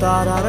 তারার